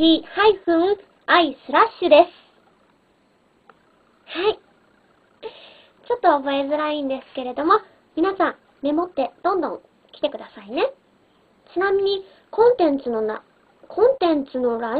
t-i スラッシュです。はい。ちょっと覚えづらいんですけれども、皆さんメモってどんどん来てくださいね。ちなみに、コンテンツのな、コンテンツの LINE